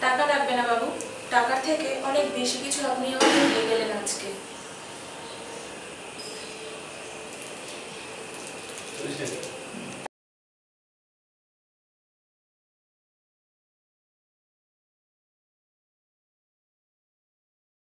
টাকা লাগবে না বাবু টাকার থেকে অনেক বেশি কিছু আপনি আমাকে নিয়ে গেলেন আজকে Thank you.